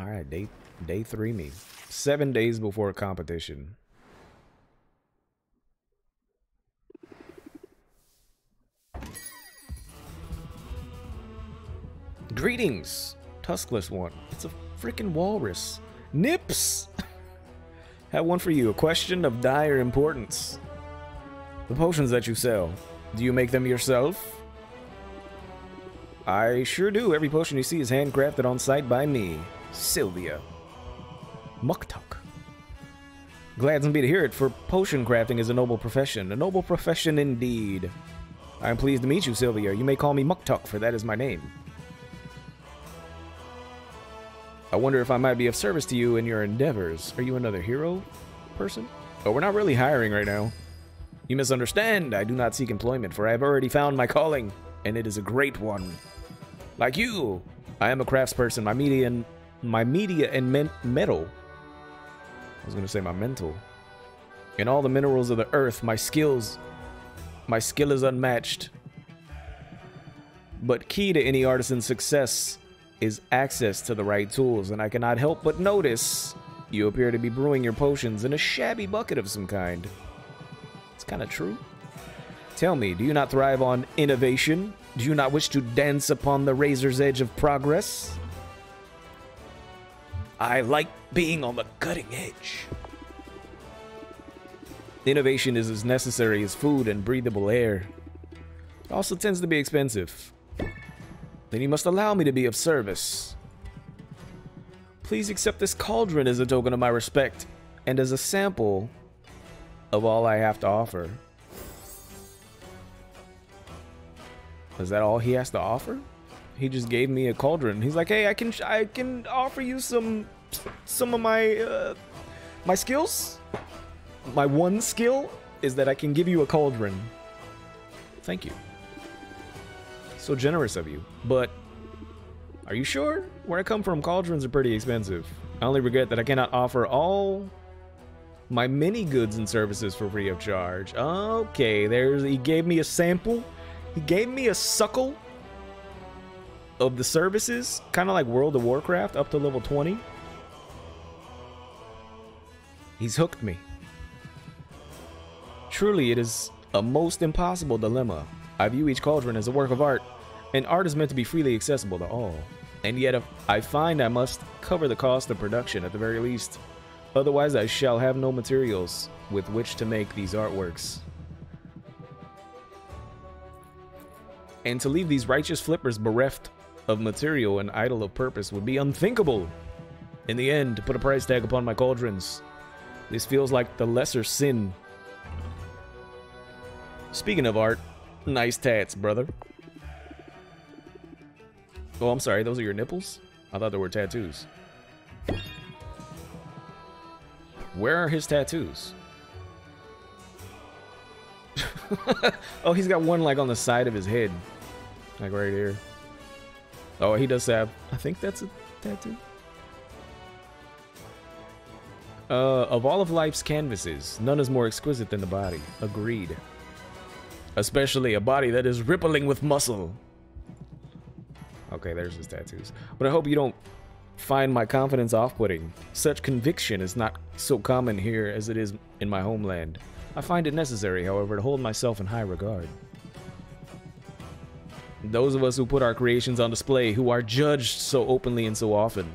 All right, day day three me. Seven days before a competition. Greetings, tuskless one. It's a freaking walrus. Nips! Have one for you. A question of dire importance. The potions that you sell, do you make them yourself? I sure do. Every potion you see is handcrafted on site by me, Sylvia. Muktuk. Glads me to hear it, for potion crafting is a noble profession. A noble profession indeed. I am pleased to meet you, Sylvia. You may call me Muktuk, for that is my name. I wonder if I might be of service to you in your endeavors. Are you another hero person? Oh, we're not really hiring right now. You misunderstand. I do not seek employment, for I have already found my calling, and it is a great one. Like you, I am a craftsperson. My media and my media and men metal. I was gonna say my mental. In all the minerals of the earth, my skills, my skill is unmatched. But key to any artisan's success is access to the right tools, and I cannot help but notice you appear to be brewing your potions in a shabby bucket of some kind. It's kind of true. Tell me, do you not thrive on innovation? Do you not wish to dance upon the razor's edge of progress? I like being on the cutting edge. Innovation is as necessary as food and breathable air. It also tends to be expensive. Then you must allow me to be of service. Please accept this cauldron as a token of my respect and as a sample of all I have to offer. Is that all he has to offer? He just gave me a cauldron. He's like, "Hey, I can I can offer you some some of my uh, my skills. My one skill is that I can give you a cauldron. Thank you." So generous of you. But are you sure? Where I come from, cauldrons are pretty expensive. I only regret that I cannot offer all my many goods and services for free of charge. Okay, there's he gave me a sample. He gave me a suckle of the services, kind of like World of Warcraft up to level 20. He's hooked me. Truly, it is a most impossible dilemma. I view each cauldron as a work of art, and art is meant to be freely accessible to all. And yet, I find I must cover the cost of production at the very least. Otherwise, I shall have no materials with which to make these artworks. And to leave these righteous flippers bereft of material and idle of purpose would be unthinkable. In the end, to put a price tag upon my cauldrons, this feels like the lesser sin. Speaking of art, nice tats, brother. Oh, I'm sorry, those are your nipples? I thought they were tattoos. Where are his tattoos? oh, he's got one like on the side of his head. Like right here. Oh, he does have, I think that's a tattoo. Uh, of all of life's canvases, none is more exquisite than the body. Agreed. Especially a body that is rippling with muscle. Okay, there's his tattoos. But I hope you don't find my confidence off-putting. Such conviction is not so common here as it is in my homeland. I find it necessary, however, to hold myself in high regard. Those of us who put our creations on display, who are judged so openly and so often,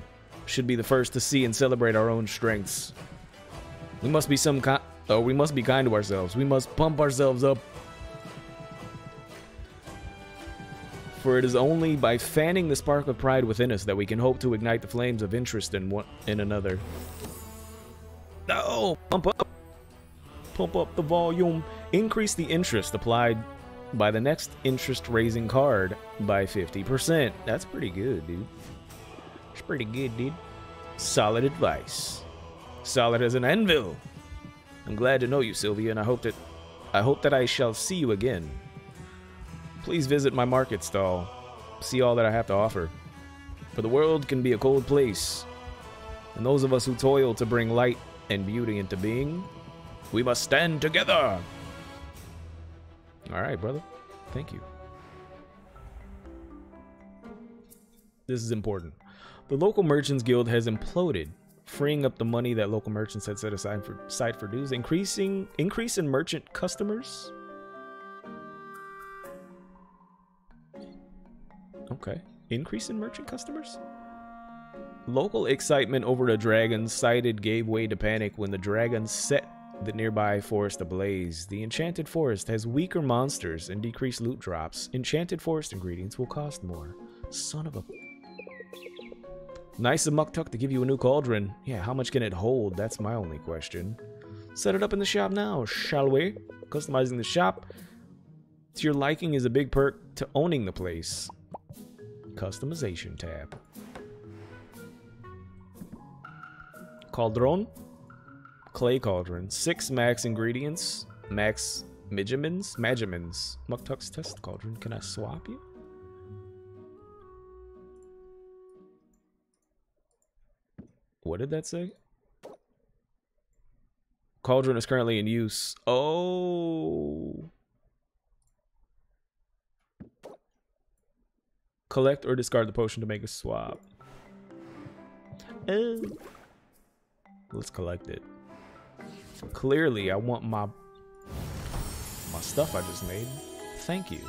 should be the first to see and celebrate our own strengths. We must be some kind. Oh, we must be kind to ourselves. We must pump ourselves up. For it is only by fanning the spark of pride within us that we can hope to ignite the flames of interest in one in another. No, pump up, pump up the volume, increase the interest applied by the next interest raising card by 50%. That's pretty good, dude. It's pretty good, dude. Solid advice. Solid as an anvil. I'm glad to know you, Sylvia, and I hope that I hope that I shall see you again. Please visit my market stall. See all that I have to offer. For the world can be a cold place, and those of us who toil to bring light and beauty into being, we must stand together. All right, brother. Thank you. This is important. The local merchants guild has imploded, freeing up the money that local merchants had set aside for side for dues, increasing increase in merchant customers. Okay, increase in merchant customers. Local excitement over the dragons sighted gave way to panic when the dragons set the nearby forest ablaze. The enchanted forest has weaker monsters and decreased loot drops. Enchanted forest ingredients will cost more. Son of a... Nice of Muktuk to give you a new cauldron. Yeah, how much can it hold? That's my only question. Set it up in the shop now, shall we? Customizing the shop to your liking is a big perk to owning the place. Customization tab. Cauldron. Clay cauldron. Six max ingredients. Max Midgemins? Magimins. Muktuk's test cauldron. Can I swap you? What did that say? Cauldron is currently in use. Oh. Collect or discard the potion to make a swap. Oh. Let's collect it. Clearly, I want my my stuff I just made. Thank you.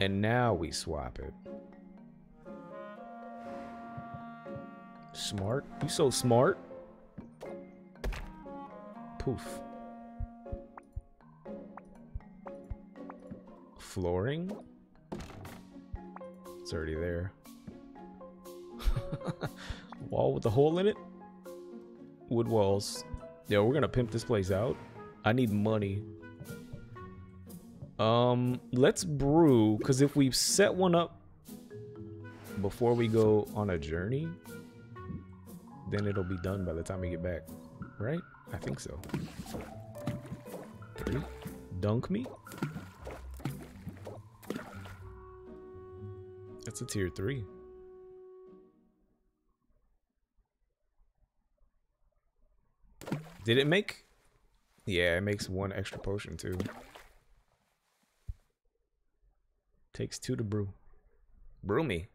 And now we swap it. Smart? You so smart? Poof. Flooring? It's already there. Wall with a hole in it? Wood walls. Yeah, we're gonna pimp this place out. I need money. Um, let's brew, because if we set one up before we go on a journey, then it'll be done by the time we get back. Right? I think so. Three. Dunk me? That's a tier three. Did it make? Yeah, it makes one extra potion too. Takes two to brew. Brew me.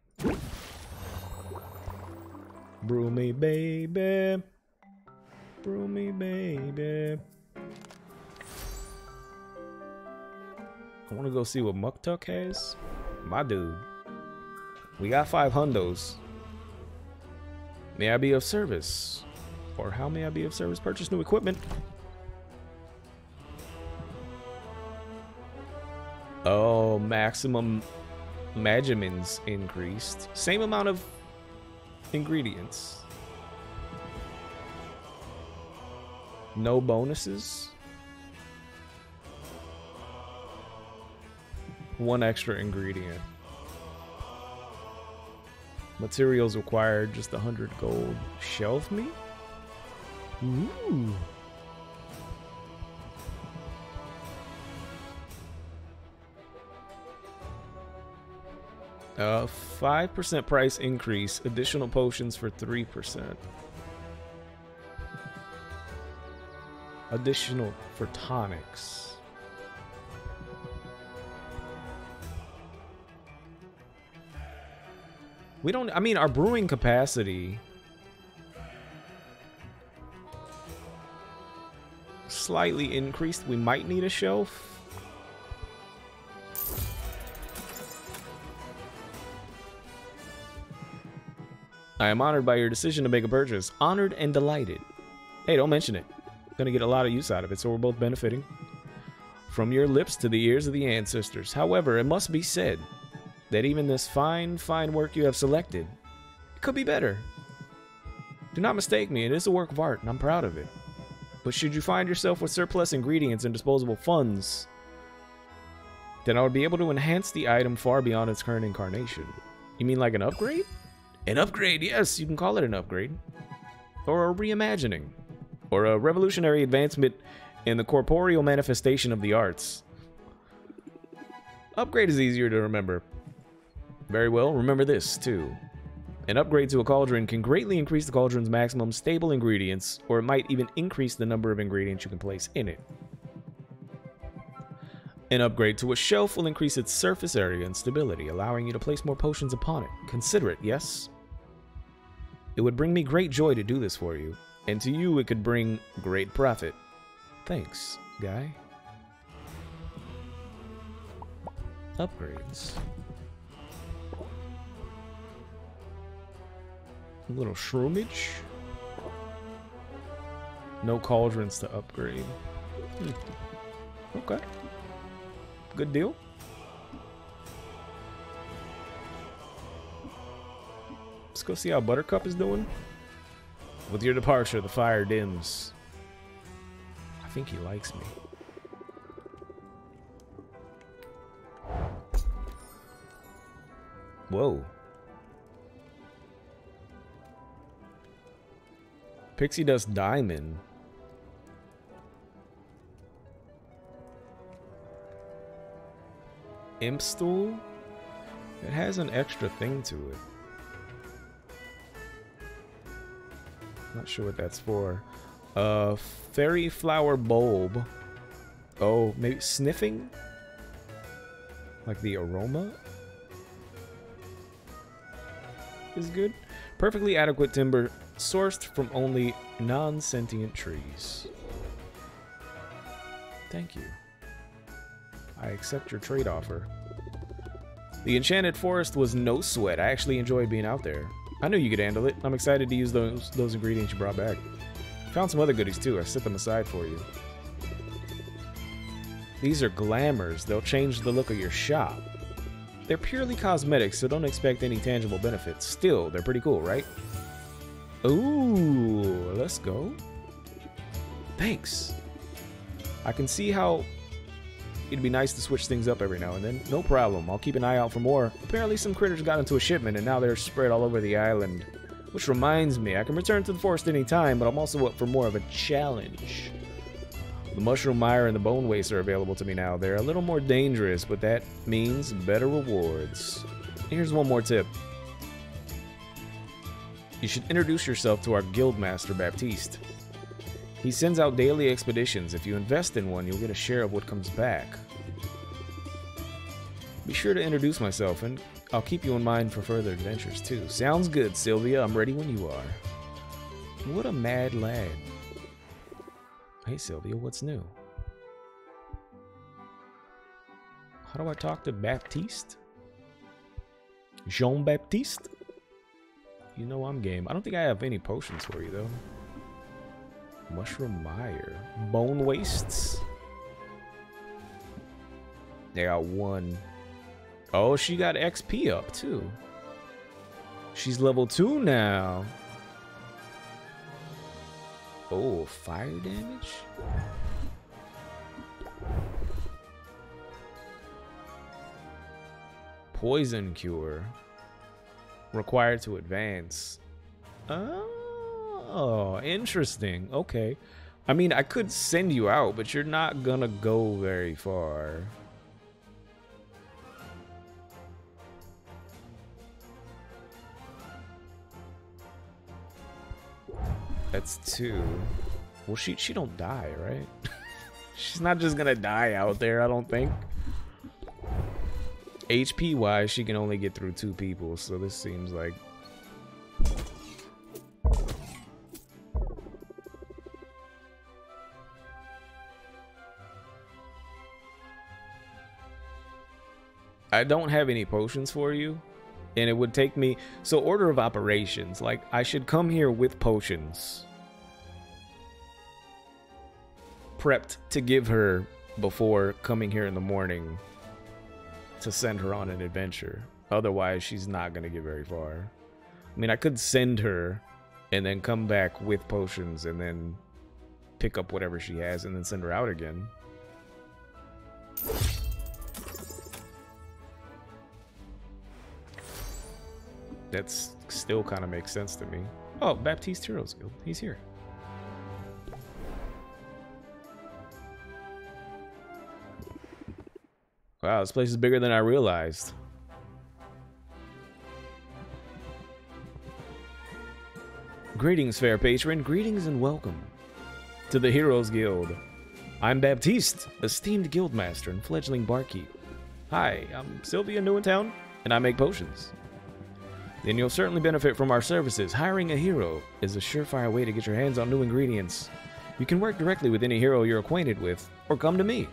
Brew me, baby. Brew me, baby. I want to go see what Muktuk has. My dude. We got five hundos. May I be of service? Or how may I be of service? Purchase new equipment. Oh, maximum Magimins increased. Same amount of ingredients. No bonuses. One extra ingredient. Materials required, just 100 gold. Shelf me? Ooh. Uh, 5% price increase, additional potions for 3%. Additional for tonics. We don't, I mean, our brewing capacity slightly increased. We might need a shelf. I am honored by your decision to make a purchase. Honored and delighted. Hey, don't mention it. Gonna get a lot of use out of it, so we're both benefiting. From your lips to the ears of the ancestors. However, it must be said that even this fine, fine work you have selected, could be better. Do not mistake me, it is a work of art, and I'm proud of it. But should you find yourself with surplus ingredients and disposable funds, then I would be able to enhance the item far beyond its current incarnation. You mean like an upgrade? An upgrade, yes, you can call it an upgrade. Or a reimagining. Or a revolutionary advancement in the corporeal manifestation of the arts. Upgrade is easier to remember. Very well, remember this, too. An upgrade to a cauldron can greatly increase the cauldron's maximum stable ingredients, or it might even increase the number of ingredients you can place in it. An upgrade to a shelf will increase its surface area and stability, allowing you to place more potions upon it. Consider it, yes? It would bring me great joy to do this for you, and to you it could bring great profit. Thanks, guy. Upgrades. A little shroomage. No cauldrons to upgrade. Okay. Good deal. Let's go see how Buttercup is doing. With your departure, the fire dims. I think he likes me. Whoa. Pixie Dust Diamond. Imp Stool? It has an extra thing to it. Not sure what that's for. Uh, Fairy Flower Bulb. Oh, maybe sniffing? Like the aroma? Is good. Perfectly adequate timber sourced from only non-sentient trees. Thank you. I accept your trade offer. The Enchanted Forest was no sweat. I actually enjoyed being out there. I knew you could handle it. I'm excited to use those those ingredients you brought back. Found some other goodies too. I set them aside for you. These are glamours. They'll change the look of your shop. They're purely cosmetic, so don't expect any tangible benefits. Still, they're pretty cool, right? Ooh, let's go. Thanks. I can see how it'd be nice to switch things up every now and then. No problem. I'll keep an eye out for more. Apparently some critters got into a shipment and now they're spread all over the island. Which reminds me, I can return to the forest any time, but I'm also up for more of a challenge. The mushroom mire and the bone waste are available to me now. They're a little more dangerous, but that means better rewards. Here's one more tip. You should introduce yourself to our guildmaster, Baptiste. He sends out daily expeditions. If you invest in one, you'll get a share of what comes back. Be sure to introduce myself, and I'll keep you in mind for further adventures, too. Sounds good, Sylvia. I'm ready when you are. What a mad lad. Hey, Sylvia, what's new? How do I talk to Baptiste? Jean Baptiste? You know I'm game. I don't think I have any potions for you, though. Mushroom Mire. Bone Wastes. They got one. Oh, she got XP up too. She's level two now. Oh, fire damage? Poison cure. Required to advance. Oh. Interesting. Okay. I mean, I could send you out, but you're not gonna go very far. That's two. Well, she she don't die, right? She's not just gonna die out there, I don't think. HP wise, she can only get through two people, so this seems like I don't have any potions for you. And it would take me... So order of operations. Like, I should come here with potions. Prepped to give her before coming here in the morning to send her on an adventure. Otherwise, she's not going to get very far. I mean, I could send her and then come back with potions and then pick up whatever she has and then send her out again. That's still kind of makes sense to me. Oh, Baptiste Heroes Guild. He's here. Wow, this place is bigger than I realized. Greetings, fair patron. Greetings and welcome to the Heroes Guild. I'm Baptiste, esteemed guildmaster and fledgling barkeep. Hi, I'm Sylvia New in town, and I make potions. Then you'll certainly benefit from our services. Hiring a hero is a surefire way to get your hands on new ingredients. You can work directly with any hero you're acquainted with, or come to me.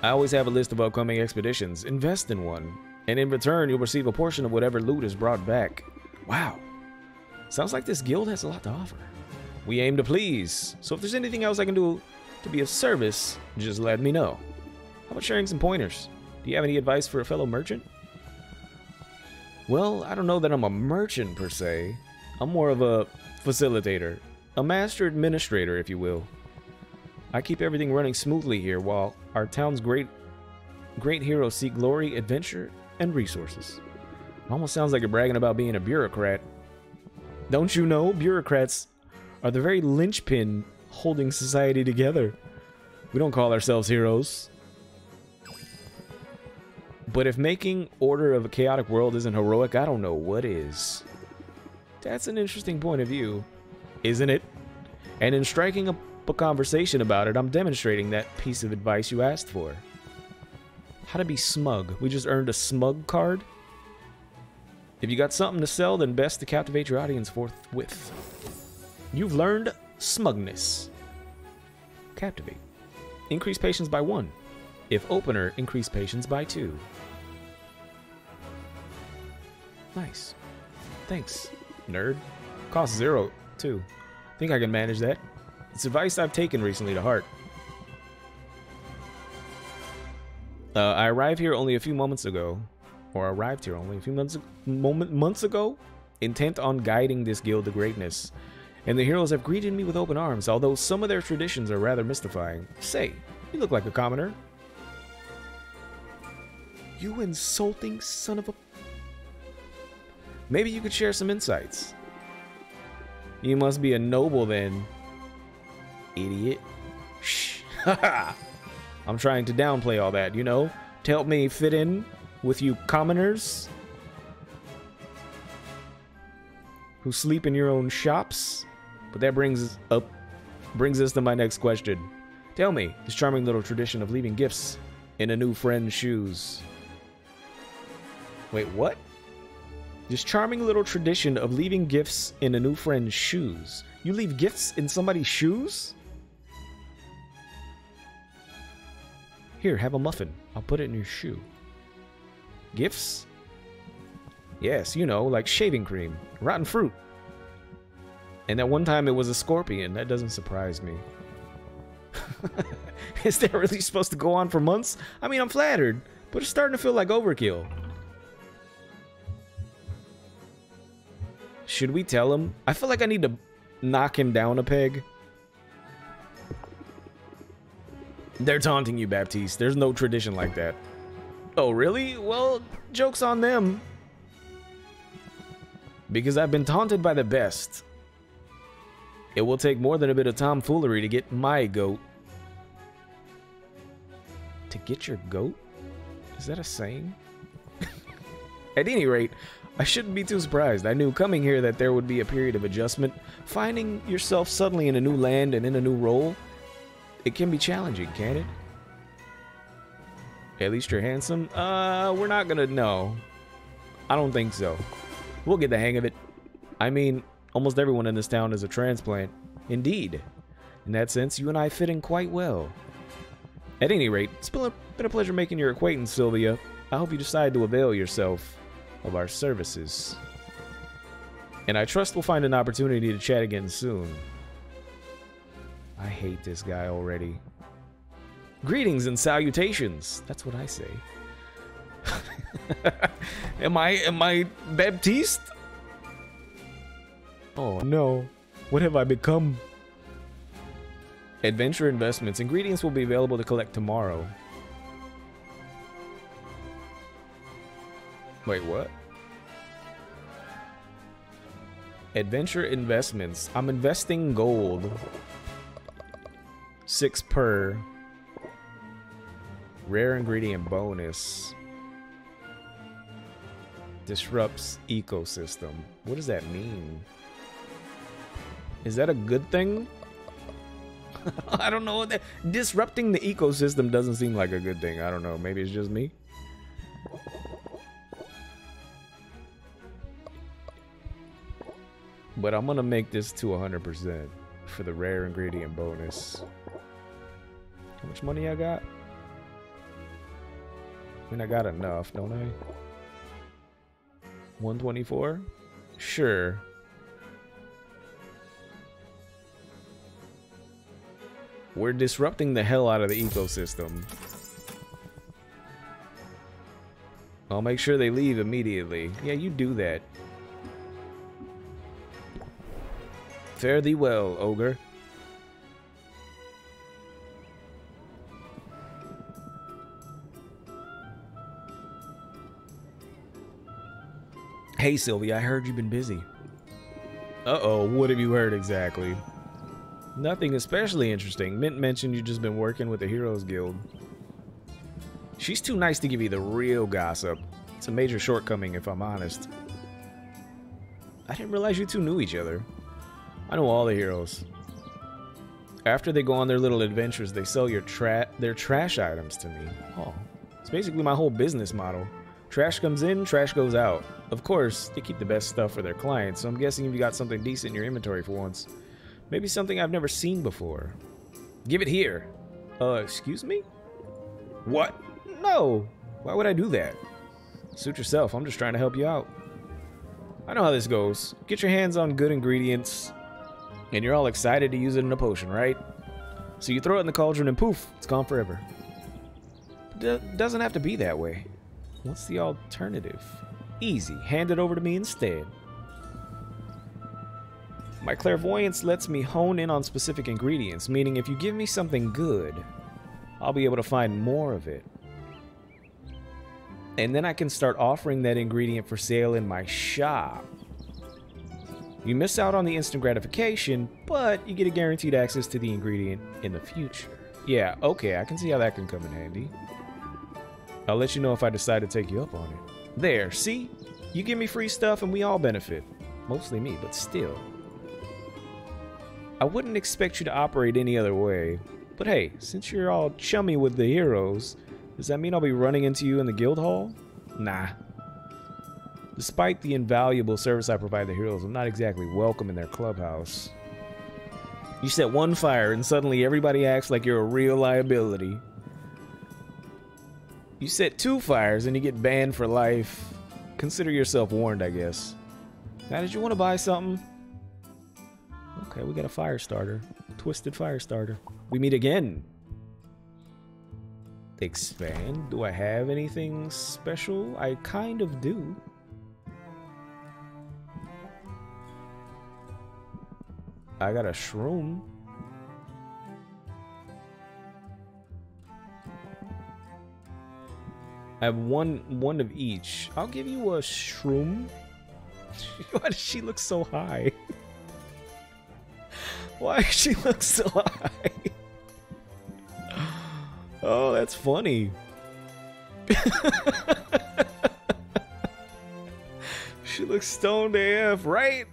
I always have a list of upcoming expeditions. Invest in one, and in return, you'll receive a portion of whatever loot is brought back. Wow. Sounds like this guild has a lot to offer. We aim to please, so if there's anything else I can do to be of service, just let me know. How about sharing some pointers? Do you have any advice for a fellow merchant? Well, I don't know that I'm a merchant per se. I'm more of a facilitator, a master administrator, if you will. I keep everything running smoothly here while our town's great great heroes seek glory, adventure, and resources. Almost sounds like you're bragging about being a bureaucrat. Don't you know bureaucrats are the very linchpin holding society together? We don't call ourselves heroes. But if making order of a chaotic world isn't heroic, I don't know what is. That's an interesting point of view, isn't it? And in striking a conversation about it, I'm demonstrating that piece of advice you asked for. How to be smug. We just earned a smug card. If you got something to sell, then best to captivate your audience forthwith. You've learned smugness. Captivate. Increase patience by one. If opener, increase patience by two. Nice. Thanks, nerd. Cost zero, too. Think I can manage that. It's advice I've taken recently to heart. Uh, I arrived here only a few moments ago, or arrived here only a few months moment months ago, intent on guiding this guild to greatness. And the heroes have greeted me with open arms, although some of their traditions are rather mystifying. Say, you look like a commoner. You insulting son of a... Maybe you could share some insights. You must be a noble then. Idiot. Shh. I'm trying to downplay all that, you know? To help me fit in with you commoners who sleep in your own shops. But that brings up brings us to my next question. Tell me, this charming little tradition of leaving gifts in a new friend's shoes. Wait, what? This charming little tradition of leaving gifts in a new friend's shoes. You leave gifts in somebody's shoes? Here, have a muffin. I'll put it in your shoe. Gifts? Yes, you know, like shaving cream, rotten fruit. And that one time it was a scorpion. That doesn't surprise me. Is that really supposed to go on for months? I mean, I'm flattered, but it's starting to feel like overkill. Should we tell him? I feel like I need to knock him down a peg. They're taunting you, Baptiste. There's no tradition like that. Oh, really? Well, joke's on them. Because I've been taunted by the best. It will take more than a bit of tomfoolery to get my goat. To get your goat? Is that a saying? At any rate, I shouldn't be too surprised. I knew coming here that there would be a period of adjustment. Finding yourself suddenly in a new land and in a new role, it can be challenging, can't it? At least you're handsome? Uh, we're not gonna know. I don't think so. We'll get the hang of it. I mean, almost everyone in this town is a transplant. Indeed. In that sense, you and I fit in quite well. At any rate, it's been a pleasure making your acquaintance, Sylvia. I hope you decide to avail yourself of our services. And I trust we'll find an opportunity to chat again soon. I hate this guy already. Greetings and salutations. That's what I say. am I am I Baptiste? Oh no. What have I become? Adventure investments. Ingredients will be available to collect tomorrow. Wait, what? Adventure investments. I'm investing gold. Six per. Rare ingredient bonus. Disrupts ecosystem. What does that mean? Is that a good thing? I don't know. That, disrupting the ecosystem doesn't seem like a good thing. I don't know. Maybe it's just me. But I'm gonna make this to 100% for the rare ingredient bonus. How much money I got? I mean, I got enough, don't I? 124? Sure. We're disrupting the hell out of the ecosystem. I'll make sure they leave immediately. Yeah, you do that. Fare thee well, ogre. Hey, Sylvie, I heard you've been busy. Uh-oh, what have you heard exactly? Nothing especially interesting. Mint mentioned you've just been working with the Heroes Guild. She's too nice to give you the real gossip. It's a major shortcoming, if I'm honest. I didn't realize you two knew each other. I know all the heroes. After they go on their little adventures, they sell your tra their trash items to me. Oh, it's basically my whole business model. Trash comes in, trash goes out. Of course, they keep the best stuff for their clients, so I'm guessing if you got something decent in your inventory for once. Maybe something I've never seen before. Give it here. Uh, excuse me? What? No! Why would I do that? Suit yourself, I'm just trying to help you out. I know how this goes. Get your hands on good ingredients, and you're all excited to use it in a potion, right? So you throw it in the cauldron and poof, it's gone forever. D doesn't have to be that way. What's the alternative? Easy, hand it over to me instead. My clairvoyance lets me hone in on specific ingredients, meaning if you give me something good, I'll be able to find more of it. And then I can start offering that ingredient for sale in my shop. You miss out on the instant gratification, but you get a guaranteed access to the ingredient in the future. Yeah, okay, I can see how that can come in handy. I'll let you know if I decide to take you up on it. There, see? You give me free stuff and we all benefit. Mostly me, but still. I wouldn't expect you to operate any other way. But hey, since you're all chummy with the heroes, does that mean I'll be running into you in the guild hall? Nah. Despite the invaluable service I provide the heroes, I'm not exactly welcome in their clubhouse. You set one fire and suddenly everybody acts like you're a real liability. You set two fires and you get banned for life. Consider yourself warned, I guess. Now, did you want to buy something? Okay, we got a fire starter. Twisted fire starter. We meet again. Expand? Do I have anything special? I kind of do. I got a shroom. I have one one of each. I'll give you a shroom. Why does she look so high? Why does she look so high? Oh, that's funny. she looks stoned AF, right?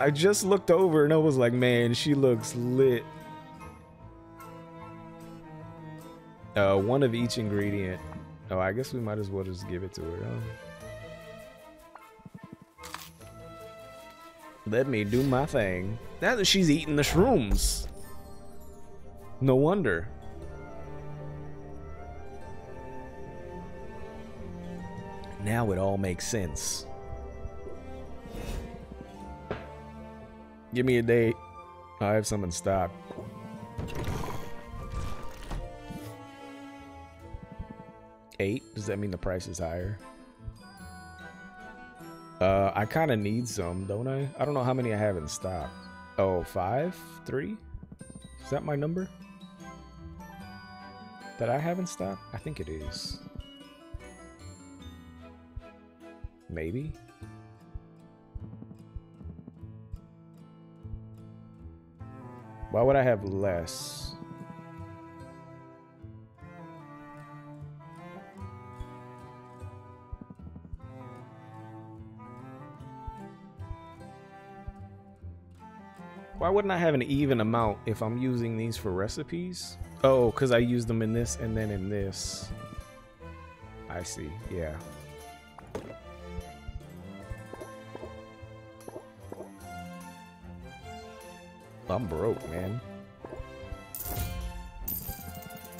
I just looked over and I was like, man, she looks lit. Uh, one of each ingredient. Oh, I guess we might as well just give it to her. Let me do my thing. Now that she's eating the shrooms. No wonder. Now it all makes sense. Give me a date. I have some in stock. Eight? Does that mean the price is higher? Uh, I kind of need some, don't I? I don't know how many I have in stock. Oh, five? Three? Is that my number? That I have in stock? I think it is. Maybe? Why would I have less? Why wouldn't I have an even amount if I'm using these for recipes? Oh, because I use them in this and then in this. I see, yeah. I'm broke, man.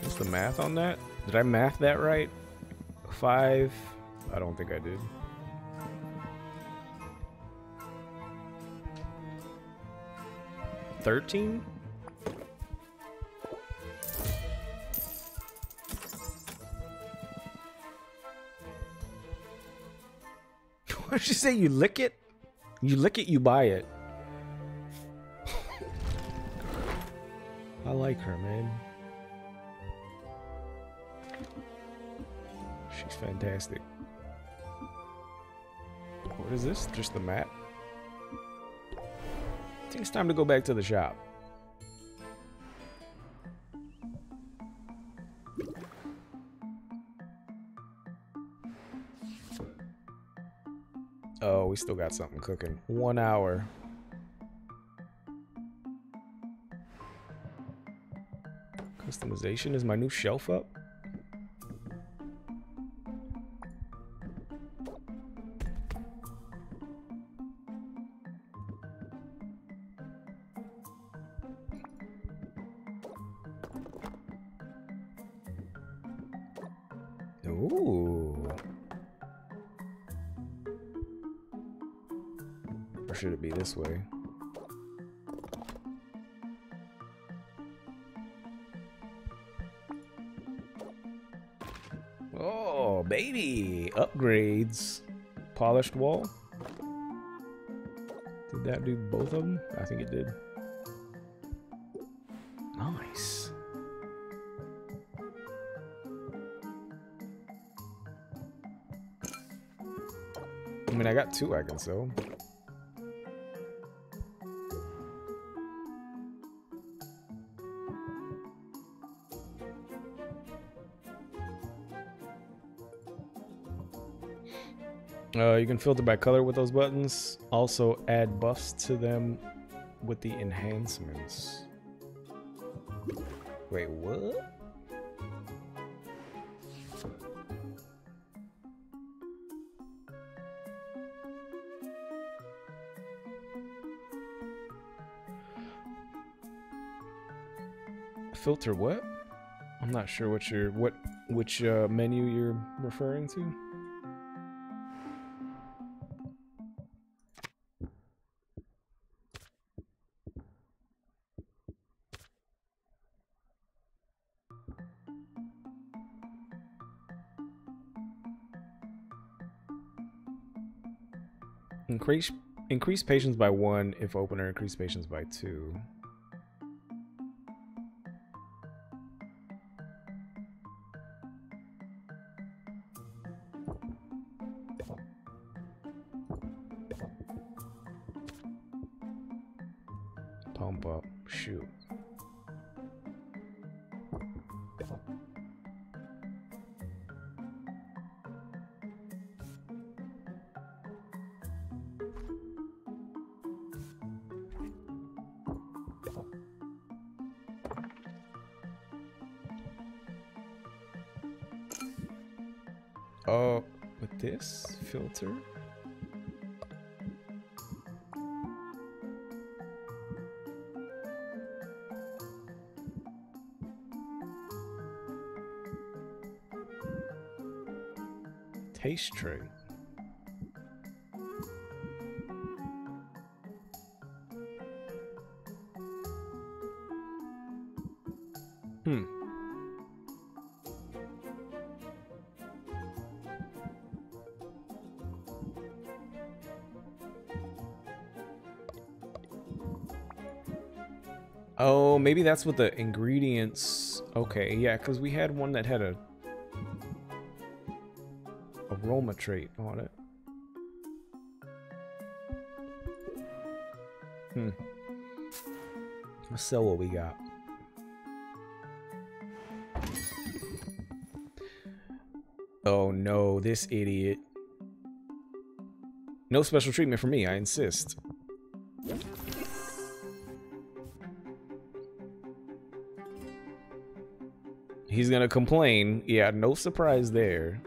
What's the math on that? Did I math that right? Five? I don't think I did. Thirteen? What did you say? You lick it? You lick it, you buy it. Like her, man. She's fantastic. What is this? Just the map? I think it's time to go back to the shop. Oh, we still got something cooking. One hour. Customization is my new shelf up? Ooh. Or should it be this way? Baby! Upgrades. Polished wall. Did that do both of them? I think it did. Nice. I mean, I got two I can sell. Uh, you can filter by color with those buttons. Also add buffs to them with the enhancements. Wait, what? Filter what? I'm not sure what you're what which uh, menu you're referring to. Increase increase patience by one if opener, increase patience by two. Filter? Taste tray. Oh, maybe that's what the ingredients. Okay, yeah, because we had one that had a aroma trait on it. Hmm. Let's sell what we got. Oh no, this idiot. No special treatment for me, I insist. He's gonna complain. Yeah, no surprise there.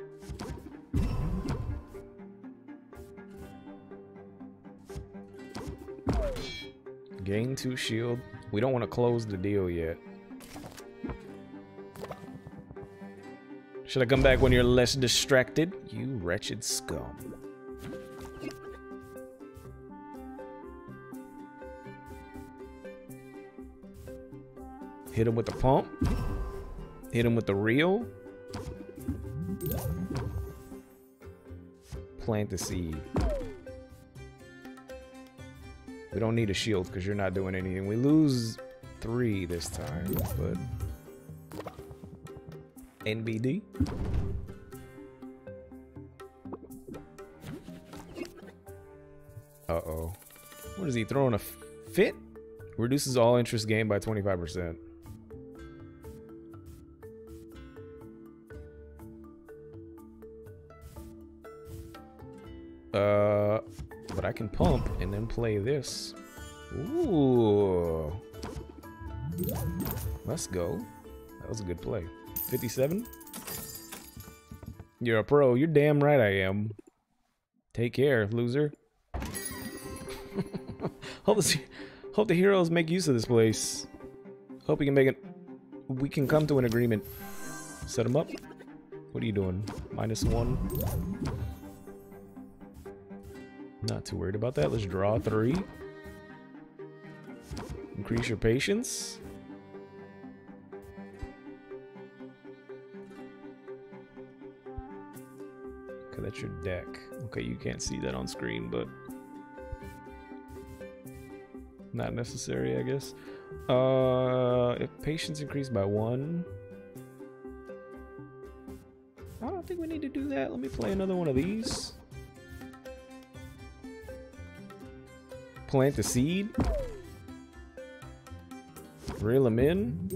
Gain two shield. We don't want to close the deal yet. Should I come back when you're less distracted? You wretched scum. Hit him with the pump. Hit him with the reel. Plant the seed. We don't need a shield because you're not doing anything. We lose three this time, but... NBD? Uh-oh. What is he throwing a fit? Reduces all interest gain by 25%. Uh, but I can pump and then play this. Ooh. Let's go. That was a good play. 57? You're a pro. You're damn right I am. Take care, loser. hope, this, hope the heroes make use of this place. Hope we can make it. We can come to an agreement. Set them up. What are you doing? Minus one. Not too worried about that. Let's draw three. Increase your patience. Okay, that's your deck. Okay, you can't see that on screen, but not necessary, I guess. Uh, if patience increased by one. I don't think we need to do that. Let me play another one of these. Plant the seed. Reel them in.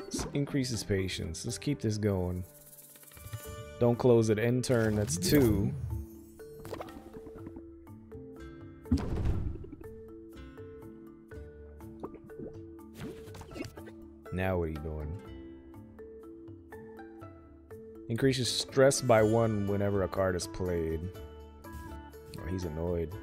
Let's increase his patience. Let's keep this going. Don't close at end turn. That's two. Increases stress by one whenever a card is played. Oh, he's annoyed.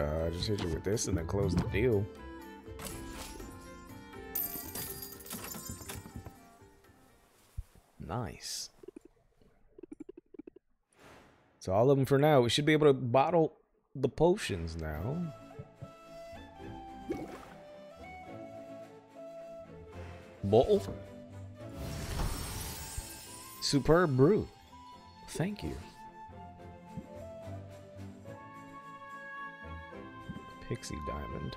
Uh, just hit you with this and then close the deal. Nice. So all of them for now. We should be able to bottle the potions now. Bottle. Superb brew. Thank you. Pixie Diamond.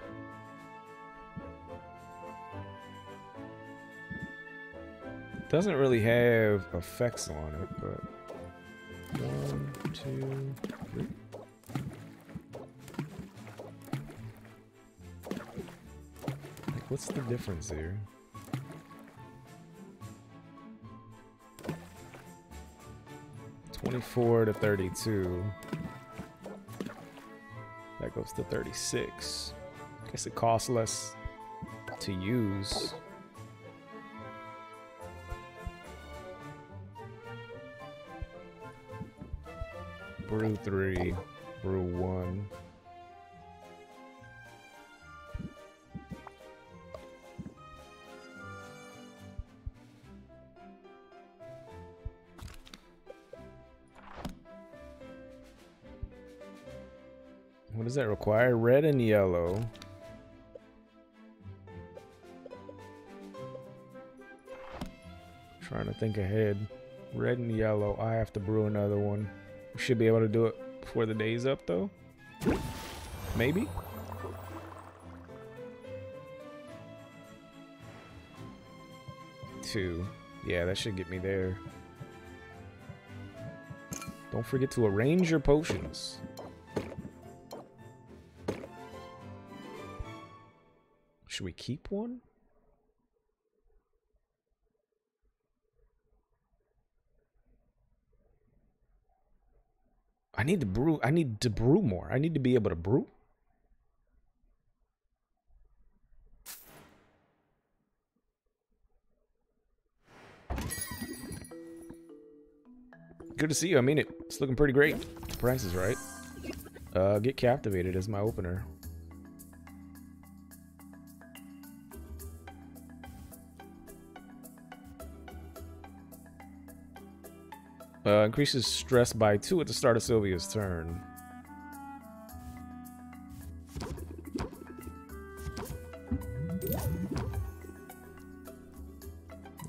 Doesn't really have effects on it, but one, two, three. Like, what's the difference here? Twenty-four to thirty-two. That goes to 36. Guess it costs less to use. Brew 3, Brew 1. That require? Red and yellow. Trying to think ahead. Red and yellow. I have to brew another one. We should be able to do it before the day's up, though. Maybe? Two. Yeah, that should get me there. Don't forget to arrange your potions. Should we keep one? I need to brew. I need to brew more. I need to be able to brew. Good to see you. I mean it. It's looking pretty great. price is right. Uh, get captivated as my opener. Uh, increases stress by two at the start of Sylvia's turn.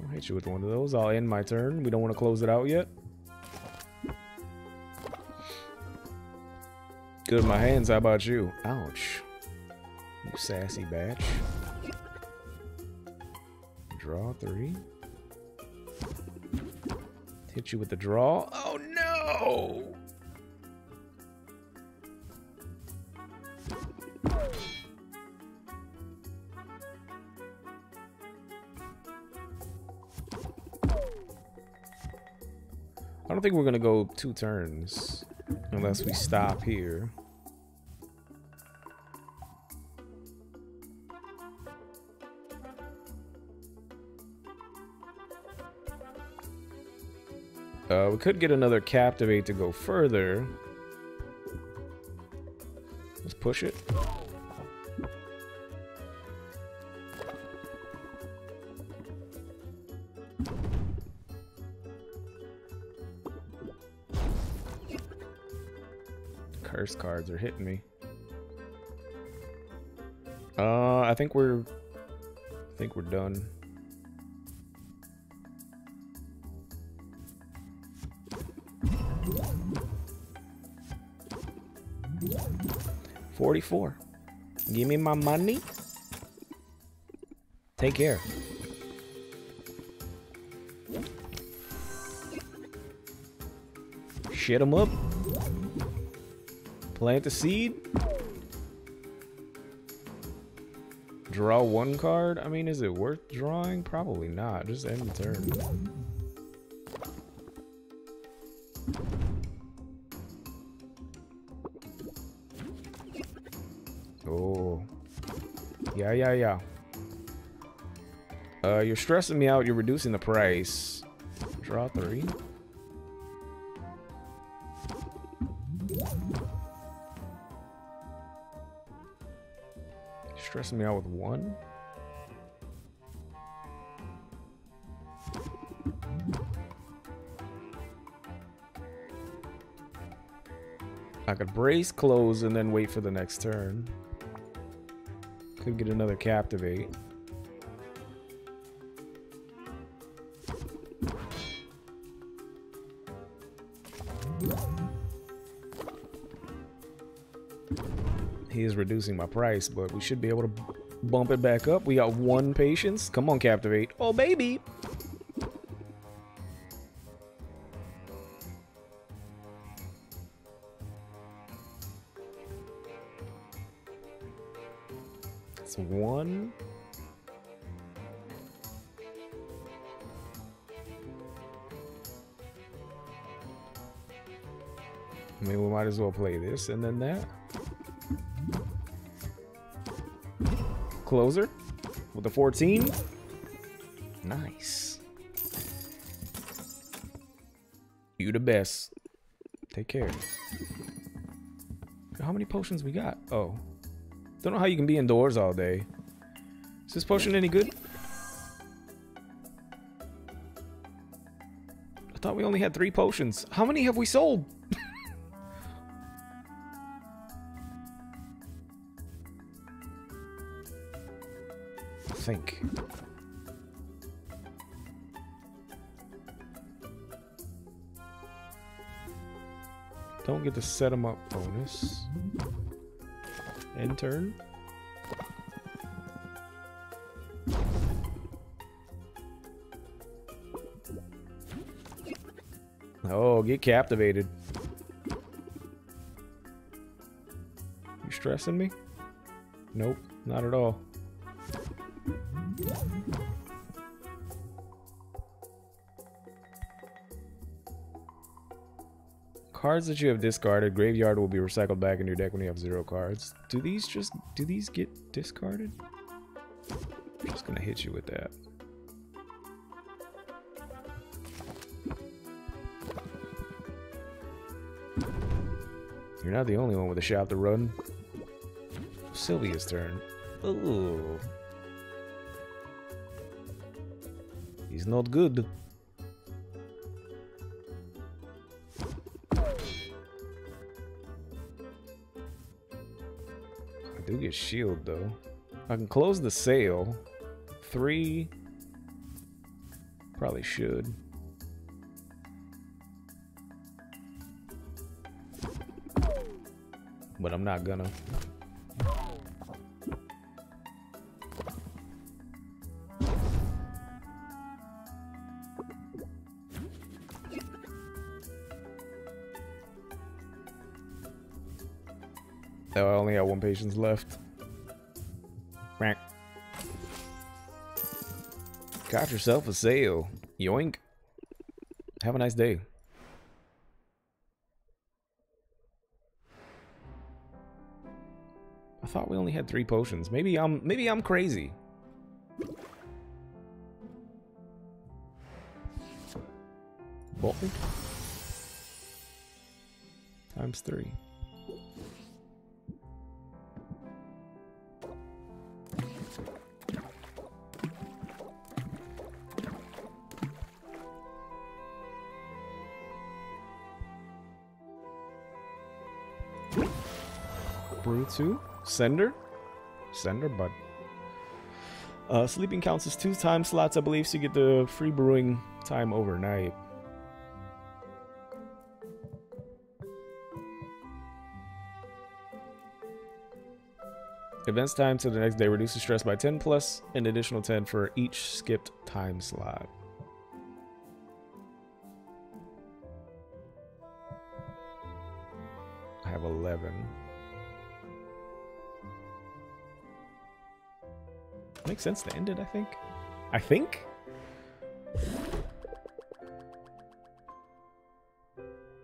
I'll hit you with one of those. I'll end my turn. We don't want to close it out yet. Good my hands. How about you? Ouch. You sassy batch. Draw three. Hit you with the draw. Oh no! I don't think we're gonna go two turns unless we stop here. Uh, we could get another Captivate to go further. Let's push it. Curse cards are hitting me. Uh, I think we're... I think we're done. 44. Give me my money. Take care. Shit them up. Plant the seed. Draw one card? I mean, is it worth drawing? Probably not. Just end the turn. Yeah, yeah, yeah. Uh, you're stressing me out. You're reducing the price. Draw three. stressing me out with one. I could brace, close, and then wait for the next turn. Could get another Captivate. He is reducing my price, but we should be able to bump it back up. We got one patience. Come on, Captivate. Oh, baby! I mean, we might as well play this and then that. Closer with the 14. Nice. You the best. Take care. How many potions we got? Oh. Don't know how you can be indoors all day. Is this potion any good? I thought we only had three potions. How many have we sold? think. Don't get the set them up bonus. Intern. Oh, get captivated. You stressing me? Nope, not at all. Cards that you have discarded, graveyard will be recycled back in your deck when you have zero cards. Do these just, do these get discarded? I'm just gonna hit you with that. You're not the only one with a shot to run. Sylvia's turn. Ooh. He's not good. I do get shield though. I can close the sale. Three. Probably should. But I'm not gonna. Patience left. Got yourself a sale. Yoink. Have a nice day. I thought we only had three potions. Maybe I'm maybe I'm crazy. Bolt Times three. Brew 2? Sender? Sender, but... Uh, sleeping counts as two time slots, I believe, so you get the free brewing time overnight. Events time to the next day reduces stress by 10 plus an additional 10 for each skipped time slot. Makes sense to end it, I think. I think?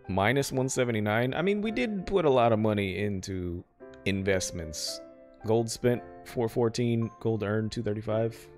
Minus 179. I mean, we did put a lot of money into investments. Gold spent 414, gold earned 235.